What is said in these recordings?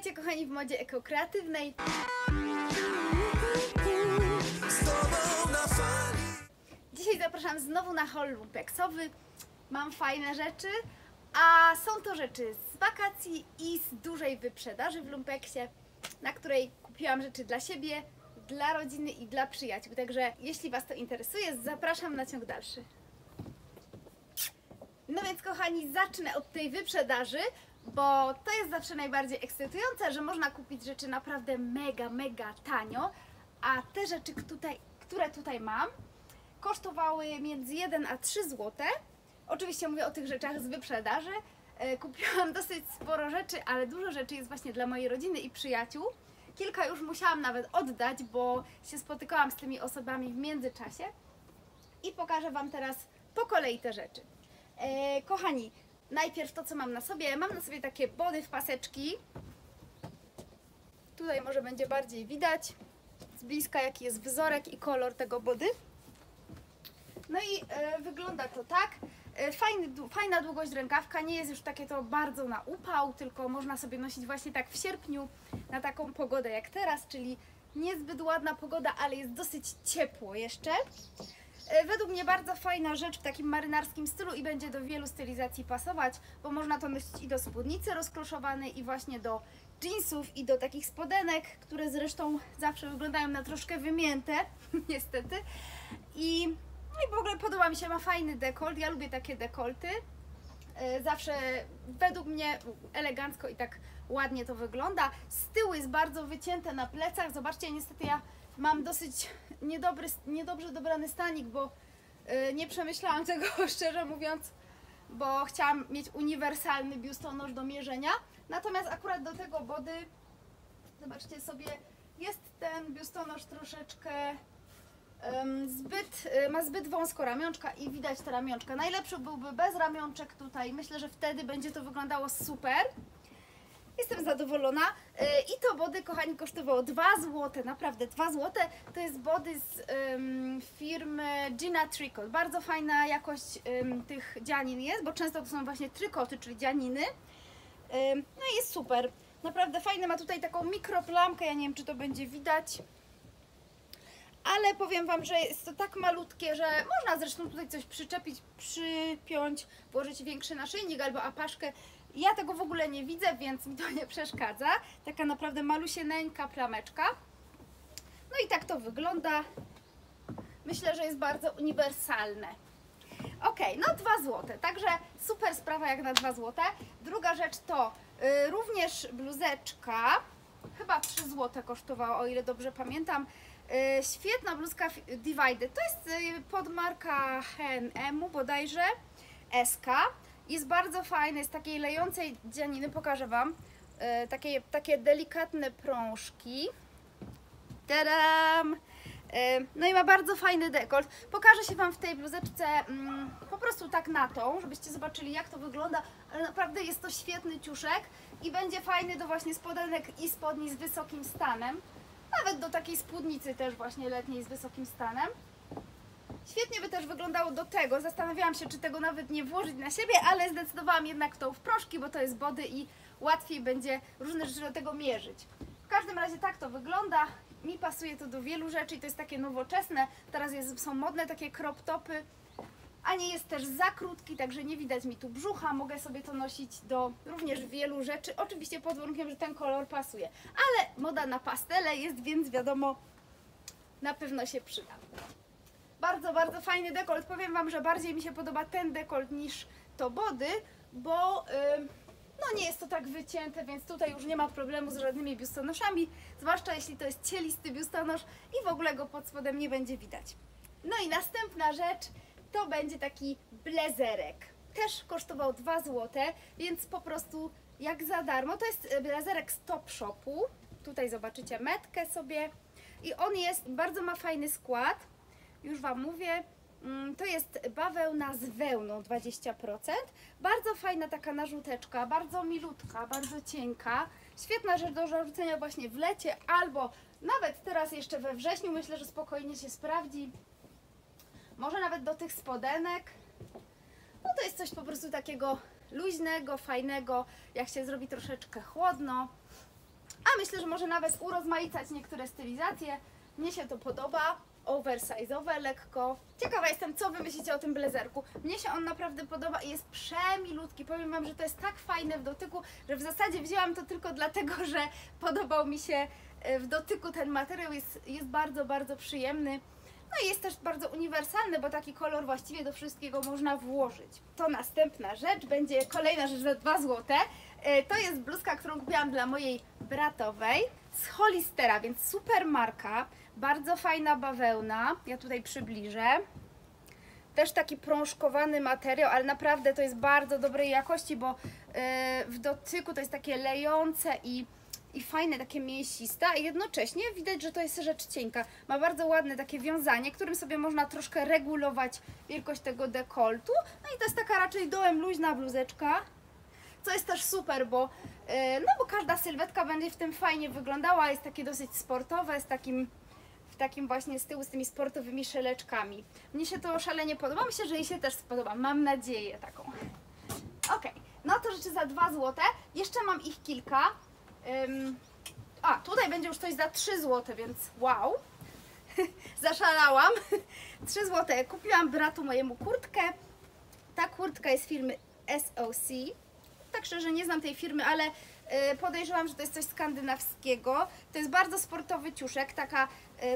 Witajcie kochani w modzie ekokreatywnej. Dzisiaj zapraszam znowu na haul lumpeksowy. Mam fajne rzeczy, a są to rzeczy z wakacji i z dużej wyprzedaży w lumpeksie, na której kupiłam rzeczy dla siebie, dla rodziny i dla przyjaciół. Także jeśli Was to interesuje, zapraszam na ciąg dalszy. No więc kochani, zacznę od tej wyprzedaży, bo to jest zawsze najbardziej ekscytujące, że można kupić rzeczy naprawdę mega, mega tanio, a te rzeczy, tutaj, które tutaj mam, kosztowały między 1 a 3 zł. Oczywiście mówię o tych rzeczach z wyprzedaży. E, Kupiłam dosyć sporo rzeczy, ale dużo rzeczy jest właśnie dla mojej rodziny i przyjaciół. Kilka już musiałam nawet oddać, bo się spotykałam z tymi osobami w międzyczasie. I pokażę Wam teraz po kolei te rzeczy. E, kochani, najpierw to, co mam na sobie. Mam na sobie takie body w paseczki. Tutaj może będzie bardziej widać z bliska, jaki jest wzorek i kolor tego body. No i e, wygląda to tak. E, fajny, fajna długość rękawka, nie jest już takie to bardzo na upał, tylko można sobie nosić właśnie tak w sierpniu na taką pogodę jak teraz, czyli niezbyt ładna pogoda, ale jest dosyć ciepło jeszcze. E, Według mnie bardzo fajna rzecz w takim marynarskim stylu i będzie do wielu stylizacji pasować, bo można to nosić i do spódnicy rozkloszowanej i właśnie do jeansów i do takich spodenek, które zresztą zawsze wyglądają na troszkę wymięte, niestety. I, no i w ogóle podoba mi się, ma fajny dekolt, ja lubię takie dekolty. E, Zawsze według mnie elegancko i tak ładnie to wygląda. Z tyłu jest bardzo wycięte na plecach. Zobaczcie, niestety ja mam dosyć niedobry, niedobrze dobrany stanik, bo e, nie przemyślałam tego szczerze mówiąc, bo chciałam mieć uniwersalny biustonosz do mierzenia. Natomiast akurat do tego body, zobaczcie sobie, jest ten biustonosz troszeczkę zbyt, e, ma zbyt wąsko ramionczka i widać te ramionczka. Najlepszy byłby bez ramionczek tutaj. Myślę, że wtedy będzie to wyglądało super. Jestem zadowolona. E, I to body, kochani, kosztowało 2 zł, naprawdę 2 zł. To jest body z em, firmy Gina Tricot. Bardzo fajna jakość em, tych dzianin jest, bo często to są właśnie trykoty, czyli dzianiny. Em, No i jest super. Naprawdę fajny, ma tutaj taką mikroplamkę, ja nie wiem czy to będzie widać. Ale powiem Wam, że jest to tak malutkie, że można zresztą tutaj coś przyczepić, przypiąć, włożyć większy naszyjnik albo apaszkę. Ja tego w ogóle nie widzę, więc mi to nie przeszkadza. Taka naprawdę malusieńka plameczka. No i tak to wygląda. Myślę, że jest bardzo uniwersalne. Ok, no 2 zł, także super sprawa jak na 2 zł. Druga rzecz to y, również bluzeczka, chyba 3 zł kosztowała, o ile dobrze pamiętam. Y, świetna bluzka Divided, to jest y, podmarka H&M bodajże, SK. Jest bardzo fajny, jest takiej lejącej dzianiny, pokażę Wam. Y, takie, takie delikatne prążki. Tadam! E, No i ma bardzo fajny dekolt. Pokażę się Wam w tej bluzeczce mm, po prostu tak na tą, żebyście zobaczyli jak to wygląda, ale naprawdę jest to świetny ciuszek i będzie fajny do właśnie spodenek i spodni z wysokim stanem. Nawet do takiej spódnicy też właśnie letniej z wysokim stanem. Świetnie by też wyglądało do tego. Zastanawiałam się, czy tego nawet nie włożyć na siebie, ale zdecydowałam jednak tą w proszki, bo to jest body i łatwiej będzie różne rzeczy do tego mierzyć. W każdym razie tak to wygląda. Mi pasuje to do wielu rzeczy i to jest takie nowoczesne. Teraz jest, są modne takie crop topy, a nie jest też za krótki, także nie widać mi tu brzucha. Mogę sobie to nosić do również wielu rzeczy. Oczywiście pod warunkiem, że ten kolor pasuje. Ale moda na pastele jest, więc wiadomo, na pewno się przyda. Bardzo, bardzo fajny dekolt. Powiem Wam, że bardziej mi się podoba ten dekolt niż to body, bo no nie jest to tak wycięte, więc tutaj już nie ma problemu z żadnymi biustonoszami, zwłaszcza jeśli to jest cielisty biustonosz i w ogóle go pod spodem nie będzie widać. No i następna rzecz to będzie taki blazerek. Też kosztował 2 zł, więc po prostu jak za darmo. To jest e, blazerek z Top Shopu. Tutaj zobaczycie metkę sobie. I on jest, bardzo ma fajny skład. Już Wam mówię. Mm, To jest bawełna z wełną 20%. Bardzo fajna taka narzuteczka, bardzo milutka, bardzo cienka. Świetna rzecz do zarzucenia właśnie w lecie albo nawet teraz jeszcze we wrześniu. Myślę, że spokojnie się sprawdzi. Może nawet do tych spodenek. No to jest coś po prostu takiego luźnego, fajnego, jak się zrobi troszeczkę chłodno. A myślę, że może nawet urozmaicać niektóre stylizacje. Mnie się to podoba. Oversize'owe, lekko. Ciekawa jestem, co wy myślicie o tym blazerku. Mnie się on naprawdę podoba i jest przemilutki. Powiem wam, że to jest tak fajne w dotyku, że w zasadzie wzięłam to tylko dlatego, że podobał mi się e, w dotyku ten materiał. Jest, jest bardzo, bardzo przyjemny. No i jest też bardzo uniwersalny, bo taki kolor właściwie do wszystkiego można włożyć. To następna rzecz, będzie kolejna rzecz za 2 zł. To jest bluzka, którą kupiłam dla mojej bratowej z Hollistera, więc super marka, bardzo fajna bawełna. Ja tutaj przybliżę. Też taki prążkowany materiał, ale naprawdę to jest bardzo dobrej jakości, bo e, w dotyku to jest takie lejące i i fajne, takie mięsiste, a jednocześnie widać, że to jest rzecz cienka. Ma bardzo ładne takie wiązanie, którym sobie można troszkę regulować wielkość tego dekoltu. No i to jest taka raczej dołem luźna bluzeczka, co jest też super, bo, yy, no bo każda sylwetka będzie w tym fajnie wyglądała, jest takie dosyć sportowe, z takim w takim właśnie z tyłu z tymi sportowymi szeleczkami. Mnie się to szalenie podoba, myślę, że jej się też spodoba, mam nadzieję taką. Ok, no to rzeczy za 2 zł. Jeszcze mam ich kilka. Ym, a, tutaj będzie już coś za 3 zł, więc wow. Zaszalałam. 3 zł. Kupiłam bratu mojemu kurtkę. Ta kurtka jest firmy SOC. Tak szczerze nie znam tej firmy, ale y, podejrzewam, że to jest coś skandynawskiego. To jest bardzo sportowy ciuszek, taka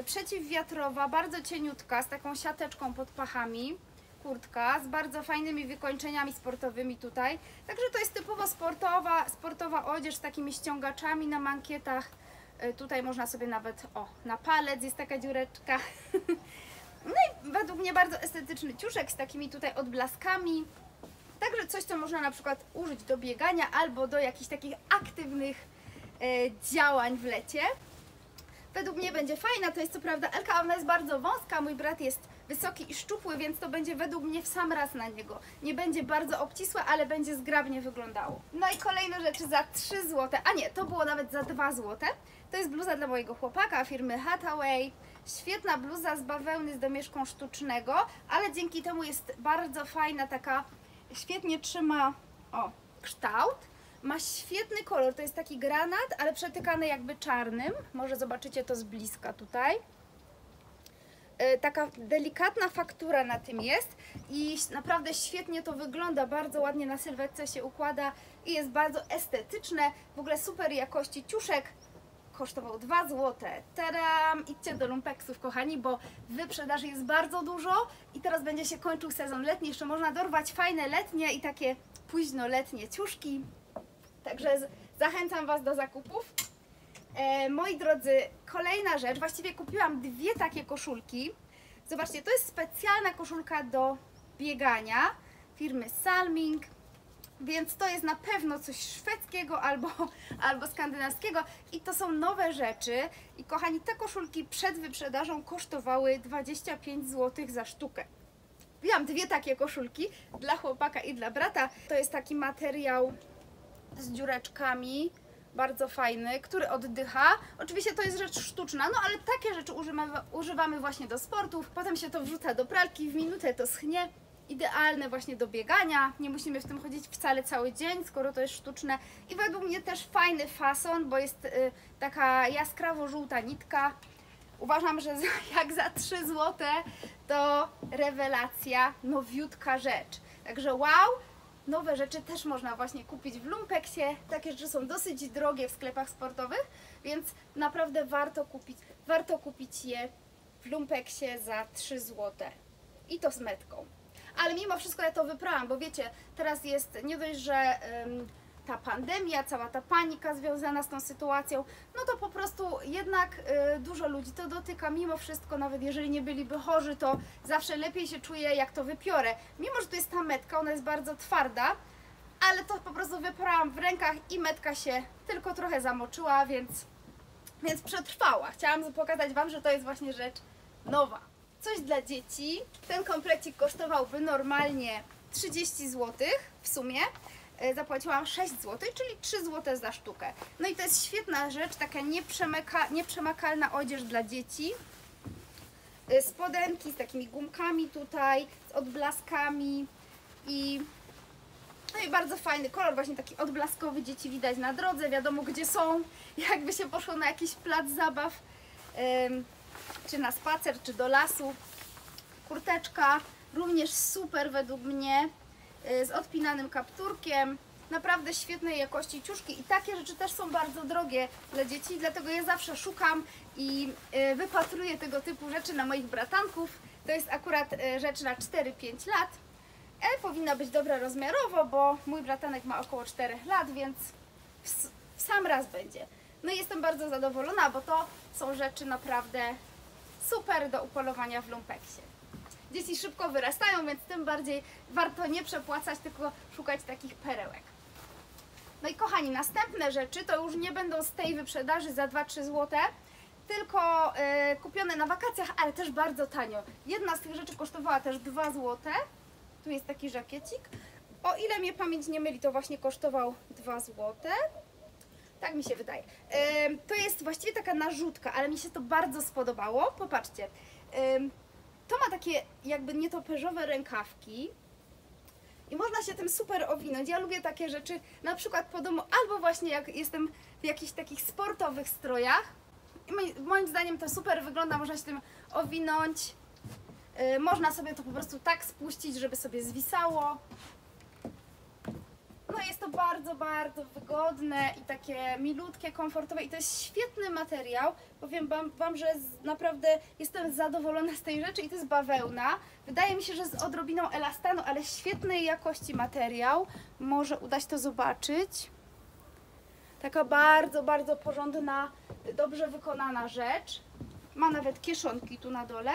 przeciwwiatrowa, bardzo cieniutka, z taką siateczką pod pachami kurtka z bardzo fajnymi wykończeniami sportowymi tutaj. Także to jest typowo sportowa, sportowa odzież z takimi ściągaczami na mankietach. Y, tutaj można sobie nawet, o, na palec jest taka dziureczka. No i według mnie bardzo estetyczny ciuszek z takimi tutaj odblaskami. Także coś, co można na przykład użyć do biegania albo do jakichś takich aktywnych e, działań w lecie. Według mnie będzie fajna, to jest co prawda Elka, ona jest bardzo wąska, mój brat jest wysoki i szczupły, więc to będzie według mnie w sam raz na niego. Nie będzie bardzo obcisłe, ale będzie zgrabnie wyglądało. No i kolejne rzeczy za 3 zł, a nie, to było nawet za 2 zł. To jest bluza dla mojego chłopaka firmy Hathaway. Świetna bluza z bawełny z domieszką sztucznego, ale dzięki temu jest bardzo fajna, taka świetnie trzyma o, kształt. Ma świetny kolor, to jest taki granat, ale przetykany jakby czarnym. Może zobaczycie to z bliska tutaj. E, taka delikatna faktura na tym jest i naprawdę świetnie to wygląda, bardzo ładnie na sylwetce się układa i jest bardzo estetyczne, w ogóle super jakości ciuszek, kosztował 2 zł. Tadam! Idźcie do lumpeksów, kochani, bo wyprzedaży jest bardzo dużo i teraz będzie się kończył sezon letni. Jeszcze można dorwać fajne letnie i takie późnoletnie ciuszki. Także zachęcam Was do zakupów. E, moi drodzy, kolejna rzecz. Właściwie kupiłam dwie takie koszulki. Zobaczcie, to jest specjalna koszulka do biegania firmy Salming. Więc to jest na pewno coś szwedzkiego albo, albo skandynawskiego i to są nowe rzeczy. I kochani, te koszulki przed wyprzedażą kosztowały 25 zł za sztukę. Kupiłam dwie takie koszulki dla chłopaka i dla brata. To jest taki materiał z dziureczkami, bardzo fajny, który oddycha. Oczywiście to jest rzecz sztuczna, no ale takie rzeczy używamy, używamy właśnie do sportów. Potem się to wrzuca do pralki, w minutę to schnie idealne właśnie do biegania. Nie musimy w tym chodzić wcale cały dzień, skoro to jest sztuczne. I według mnie też fajny fason, bo jest y, taka jaskrawo-żółta nitka. Uważam, że za, jak za 3 zł to rewelacja, nowiutka rzecz. Także wow, nowe rzeczy też można właśnie kupić w Lumpeksie. Takie rzeczy są dosyć drogie w sklepach sportowych, więc naprawdę warto kupić, warto kupić je w Lumpeksie za 3 zł. I to z metką ale mimo wszystko ja to wyprałam, bo wiecie, teraz jest nie dość, że ta pandemia, cała ta panika związana z tą sytuacją, no to po prostu jednak y, dużo ludzi to dotyka, mimo wszystko, nawet jeżeli nie byliby chorzy, to zawsze lepiej się czuje, jak to wypiorę. Mimo, że to jest ta metka, ona jest bardzo twarda, ale to po prostu wyprałam w rękach i metka się tylko trochę zamoczyła, więc, więc przetrwała. Chciałam pokazać Wam, że to jest właśnie rzecz nowa coś dla dzieci. Ten komplecik kosztowałby normalnie 30 zł w sumie. E, zapłaciłam 6 zł, czyli 3 zł za sztukę. No i to jest świetna rzecz, taka nieprzemaka, nieprzemakalna odzież dla dzieci. E, spodenki z takimi gumkami tutaj, z odblaskami i No i bardzo fajny kolor, właśnie taki odblaskowy, dzieci widać na drodze, wiadomo gdzie są, jakby się poszło na jakiś plac zabaw, czy na spacer, czy do lasu. Kurteczka również super według mnie, z odpinanym kapturkiem, naprawdę świetnej jakości ciuszki i takie rzeczy też są bardzo drogie dla dzieci, dlatego ja zawsze szukam i y, wypatruję tego typu rzeczy na moich bratanków. To jest akurat y, rzecz na 4-5 lat. E powinna być dobra rozmiarowo, bo mój bratanek ma około 4 lat, więc w sam raz będzie. No i jestem bardzo zadowolona, bo to są rzeczy naprawdę super do upolowania w lumpeksie. Dzieci szybko wyrastają, więc tym bardziej warto nie przepłacać, tylko szukać takich perełek. No i kochani, następne rzeczy to już nie będą z tej wyprzedaży za 2-3 zł, tylko e, kupione na wakacjach, ale też bardzo tanio. Jedna z tych rzeczy kosztowała też 2 zł. Tu jest taki żakiecik. O ile mnie pamięć nie myli, to właśnie kosztował 2 zł. Tak mi się wydaje. Em, To jest właściwie taka narzutka, ale mi się to bardzo spodobało. Popatrzcie. Em, To ma takie jakby nietoperzowe rękawki. I można się tym super owinąć. Ja lubię takie rzeczy na przykład po domu, albo właśnie jak jestem w jakichś takich sportowych strojach. I moi- moim zdaniem to super wygląda, można się tym owinąć. Yy, Można sobie to po prostu tak spuścić, żeby sobie zwisało. Jest to bardzo, bardzo wygodne i takie milutkie, komfortowe i to jest świetny materiał. Powiem wam, wam że naprawdę jestem zadowolona z tej rzeczy i to jest bawełna. Wydaje mi się, że z odrobiną elastanu, ale świetnej jakości materiał. Może udać to zobaczyć. Taka bardzo, bardzo porządna, dobrze wykonana rzecz. Ma nawet kieszonki tu na dole.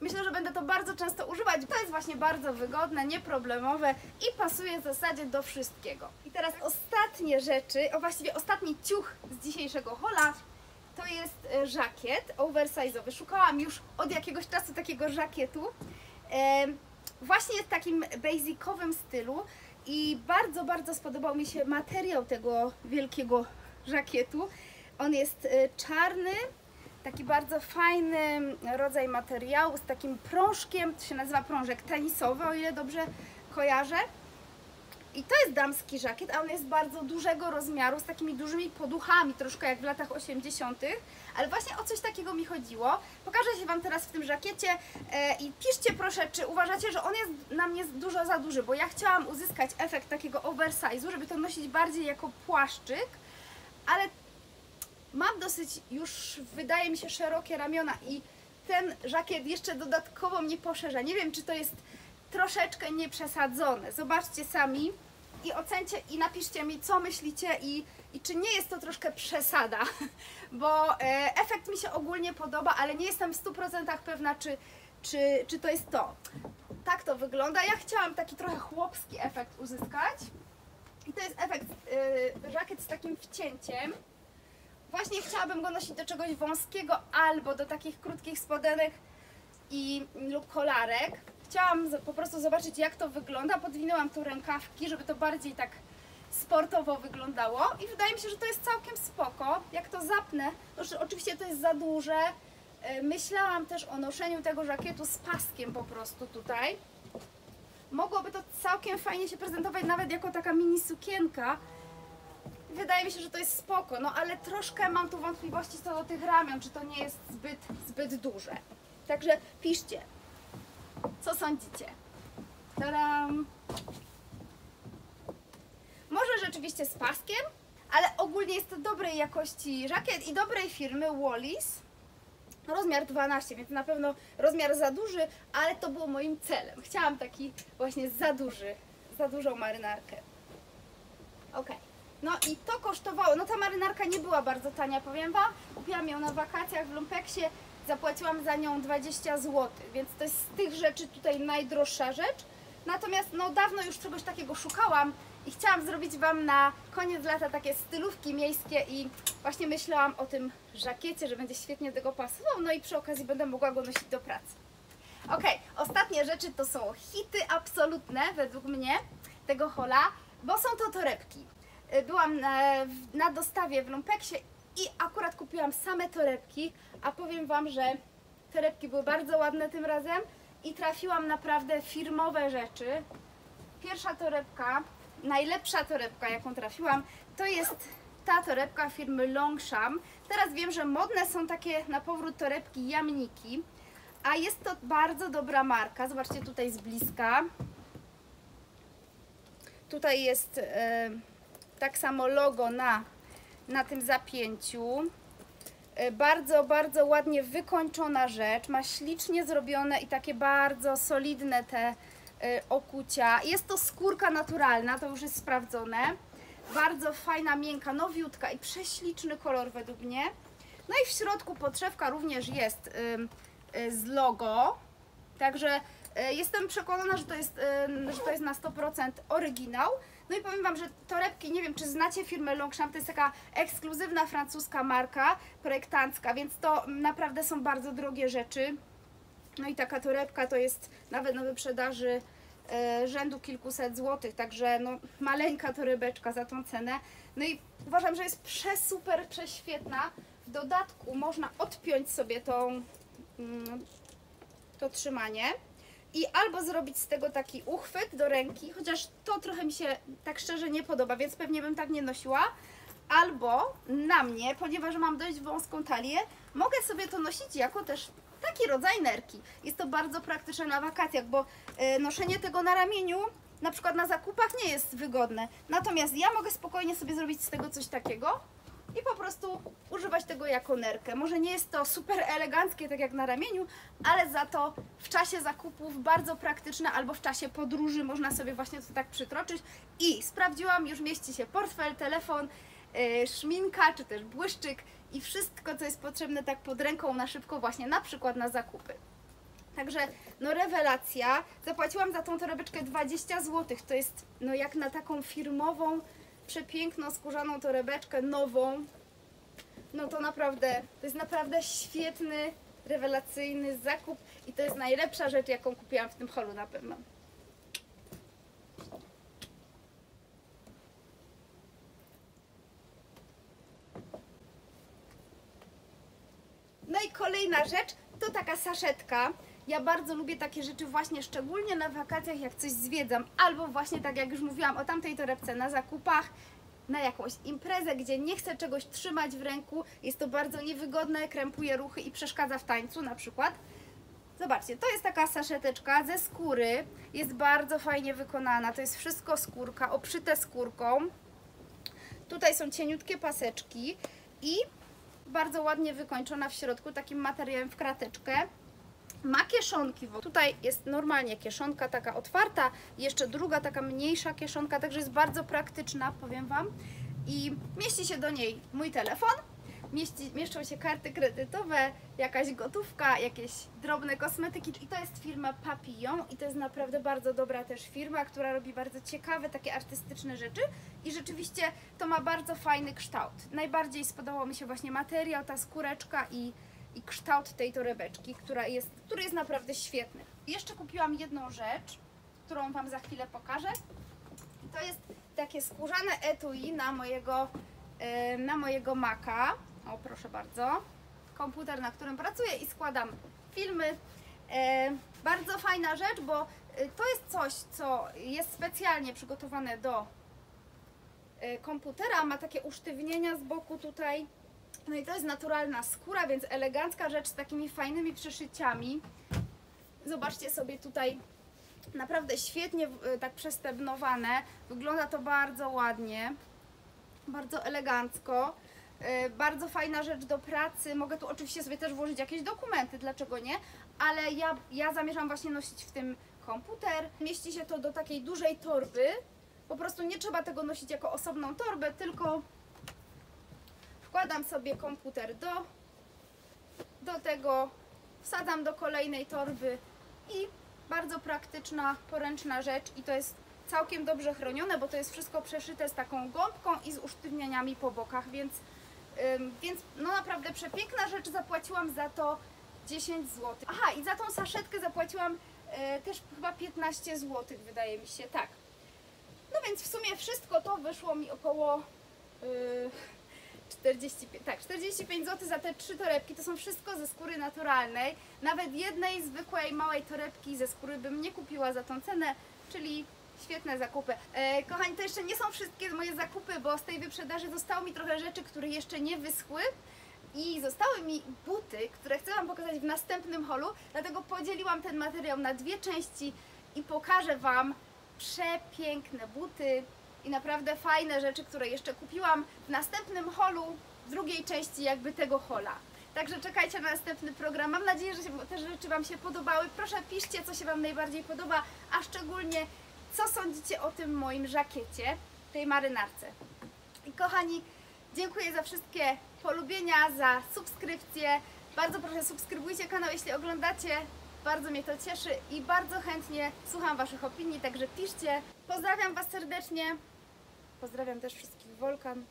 Myślę, że będę to bardzo często używać. To jest właśnie bardzo wygodne, nieproblemowe i pasuje w zasadzie do wszystkiego. I teraz ostatnie rzeczy, o właściwie ostatni ciuch z dzisiejszego hola, to jest e, żakiet oversize'owy. Szukałam już od jakiegoś czasu takiego żakietu. Em, Właśnie w takim basicowym stylu i bardzo, bardzo spodobał mi się materiał tego wielkiego żakietu. On jest e, czarny, taki bardzo fajny rodzaj materiału z takim prążkiem, to się nazywa prążek tenisowy, o ile dobrze kojarzę. I to jest damski żakiet, a on jest bardzo dużego rozmiaru, z takimi dużymi poduchami, troszkę jak w latach 80., ale właśnie o coś takiego mi chodziło. Pokażę się Wam teraz w tym żakiecie e, i piszcie proszę, czy uważacie, że on jest na mnie dużo za duży, bo ja chciałam uzyskać efekt takiego oversize'u, żeby to nosić bardziej jako płaszczyk, ale mam dosyć już, wydaje mi się, szerokie ramiona i ten żakiet jeszcze dodatkowo mnie poszerza. Nie wiem, czy to jest troszeczkę nieprzesadzone. Zobaczcie sami i ocencie i napiszcie mi, co myślicie i, i czy nie jest to troszkę przesada, bo e, efekt mi się ogólnie podoba, ale nie jestem w 100% pewna, czy, czy, czy to jest to. Tak to wygląda. Ja chciałam taki trochę chłopski efekt uzyskać. I to jest efekt, y, żakiet z takim wcięciem. Właśnie chciałabym go nosić do czegoś wąskiego albo do takich krótkich spodenek i lub kolarek. Chciałam po prostu zobaczyć jak to wygląda. Podwinęłam tu rękawki, żeby to bardziej tak sportowo wyglądało i wydaje mi się, że to jest całkiem spoko. Jak to zapnę, że oczywiście to jest za duże. Y, Myślałam też o noszeniu tego żakietu z paskiem po prostu tutaj. Mogłoby to całkiem fajnie się prezentować nawet jako taka mini sukienka. Wydaje mi się, że to jest spoko, no ale troszkę mam tu wątpliwości co do tych ramion, czy to nie jest zbyt, zbyt duże. Także piszcie, co sądzicie. Tadam! Może rzeczywiście z paskiem, ale ogólnie jest to dobrej jakości żakiet i dobrej firmy Wallis. Rozmiar 12, więc na pewno rozmiar za duży, ale to było moim celem. Chciałam taki właśnie za duży, za dużą marynarkę. Okej. No i to kosztowało, no ta marynarka nie była bardzo tania, powiem Wam. Kupiłam ją na wakacjach w Lumpeksie, zapłaciłam za nią 20 zł, więc to jest z tych rzeczy tutaj najdroższa rzecz. Natomiast no dawno już czegoś takiego szukałam i chciałam zrobić Wam na koniec lata takie stylówki miejskie i właśnie myślałam o tym żakiecie, że będzie świetnie do tego pasował, no i przy okazji będę mogła go nosić do pracy. Okej, ostatnie rzeczy to są hity absolutne według mnie tego hola, bo są to torebki. Y, Byłam na, w- na dostawie w Lumpeksie i akurat kupiłam same torebki, a powiem Wam, że torebki były bardzo ładne tym razem i trafiłam naprawdę firmowe rzeczy. Pierwsza torebka najlepsza torebka, jaką trafiłam, to jest ta torebka firmy Longchamp. Teraz wiem, że modne są takie na powrót torebki jamniki, a jest to bardzo dobra marka. Zobaczcie tutaj z bliska. Tutaj jest e, tak samo logo na, na tym zapięciu. E, Bardzo, bardzo ładnie wykończona rzecz. Ma ślicznie zrobione i takie bardzo solidne te e, okucia. Jest to skórka naturalna, to już jest sprawdzone. Bardzo fajna, miękka, nowiutka i prześliczny kolor według mnie. No i w środku podszewka również jest y, z logo. Także y, jestem przekonana, że to jest, że to jest na 100% oryginał. No i powiem Wam, że torebki, nie wiem czy znacie firmę Longchamp, to jest taka ekskluzywna francuska marka projektancka, więc to naprawdę są bardzo drogie rzeczy. No i taka torebka to jest nawet na wyprzedaży e, rzędu kilkuset złotych, także no maleńka torebeczka za tą cenę. No i uważam, że jest przesuper, prześwietna. W dodatku można odpiąć sobie tą, mm, to trzymanie i albo zrobić z tego taki uchwyt do ręki, chociaż to trochę mi się tak szczerze nie podoba, więc pewnie bym tak nie nosiła. Albo na mnie, ponieważ mam dość wąską talię, mogę sobie to nosić jako też taki rodzaj nerki. Jest to bardzo praktyczne na wakacjach, bo e, noszenie tego na ramieniu, na przykład na zakupach, nie jest wygodne. Natomiast ja mogę spokojnie sobie zrobić z tego coś takiego i po prostu używać tego jako nerkę. Może nie jest to super eleganckie, tak jak na ramieniu, ale za to w czasie zakupów bardzo praktyczne albo w czasie podróży można sobie właśnie to tak przytroczyć. I sprawdziłam, już mieści się portfel, telefon, yy, szminka czy też błyszczyk i wszystko, co jest potrzebne tak pod ręką na szybko właśnie na przykład na zakupy. Także no rewelacja. Zapłaciłam za tą torebeczkę 20 zł. To jest no jak na taką firmową, przepiękną skórzaną torebeczkę nową. No to naprawdę, to jest naprawdę świetny, rewelacyjny zakup i to jest najlepsza rzecz, jaką kupiłam w tym holu na pewno. No i kolejna rzecz to taka saszetka. Ja bardzo lubię takie rzeczy właśnie szczególnie na wakacjach, jak coś zwiedzam, albo właśnie tak jak już mówiłam o tamtej torebce na zakupach, na jakąś imprezę, gdzie nie chcę czegoś trzymać w ręku, jest to bardzo niewygodne, krępuje ruchy i przeszkadza w tańcu na przykład. Zobaczcie, to jest taka saszeteczka ze skóry, jest bardzo fajnie wykonana, to jest wszystko skórka, obszyte skórką. Tutaj są cieniutkie paseczki i bardzo ładnie wykończona w środku takim materiałem w krateczkę. Ma kieszonki, tutaj jest normalnie kieszonka taka otwarta, jeszcze druga taka mniejsza kieszonka, także jest bardzo praktyczna, powiem Wam. I mieści się do niej mój telefon, mieści, mieszczą się karty kredytowe, jakaś gotówka, jakieś drobne kosmetyki i to jest firma Papillon i to jest naprawdę bardzo dobra też firma, która robi bardzo ciekawe, takie artystyczne rzeczy i rzeczywiście to ma bardzo fajny kształt. Najbardziej spodobał mi się właśnie materiał, ta skóreczka i, i kształt tej torebeczki, która jest, który jest naprawdę świetny. Jeszcze kupiłam jedną rzecz, którą Wam za chwilę pokażę. To jest takie skórzane etui na mojego, e, na mojego Maca. O, proszę bardzo. Komputer, na którym pracuję i składam filmy. E, bardzo fajna rzecz, bo e, to jest coś, co jest specjalnie przygotowane do komputera. Ma takie usztywnienia z boku tutaj. No i to jest naturalna skóra, więc elegancka rzecz z takimi fajnymi przeszyciami. Zobaczcie sobie tutaj naprawdę świetnie y, tak przestebnowane. Wygląda to bardzo ładnie, bardzo elegancko. Y, Bardzo fajna rzecz do pracy. Mogę tu oczywiście sobie też włożyć jakieś dokumenty, dlaczego nie? Ale ja, ja zamierzam właśnie nosić w tym komputer. Mieści się to do takiej dużej torby. Po prostu nie trzeba tego nosić jako osobną torbę, tylko wkładam sobie komputer do, do tego, wsadzam do kolejnej torby i bardzo praktyczna, poręczna rzecz i to jest całkiem dobrze chronione, bo to jest wszystko przeszyte z taką gąbką i z usztywnieniami po bokach, więc, ym, więc no naprawdę przepiękna rzecz, zapłaciłam za to 10 zł. Aha, i za tą saszetkę zapłaciłam e, też chyba 15 zł, wydaje mi się, tak. No więc w sumie wszystko to wyszło mi około y, 45, tak, 45 zł za te trzy torebki. To są wszystko ze skóry naturalnej. Nawet jednej zwykłej małej torebki ze skóry bym nie kupiła za tą cenę, czyli Świetne zakupy. E, kochani, to jeszcze nie są wszystkie moje zakupy, bo z tej wyprzedaży zostało mi trochę rzeczy, które jeszcze nie wyschły. I zostały mi buty, które chcę Wam pokazać w następnym holu, dlatego podzieliłam ten materiał na dwie części i pokażę Wam przepiękne buty i naprawdę fajne rzeczy, które jeszcze kupiłam w następnym holu, drugiej części jakby tego hola. Także czekajcie na następny program. Mam nadzieję, że te rzeczy Wam się podobały. Proszę piszcie, co się Wam najbardziej podoba, a szczególnie co sądzicie o tym moim żakiecie, tej marynarce. I kochani, dziękuję za wszystkie polubienia, za subskrypcje. Bardzo proszę subskrybujcie kanał, jeśli oglądacie. Bardzo mnie to cieszy i bardzo chętnie słucham Waszych opinii, także piszcie. Pozdrawiam Was serdecznie. Pozdrawiam też wszystkich Wolkan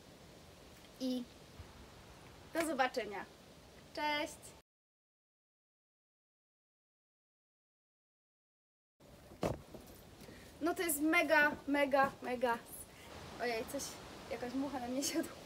i do zobaczenia. Cześć! No to jest mega, mega, mega. Ojej, coś, jakaś mucha na mnie siadła.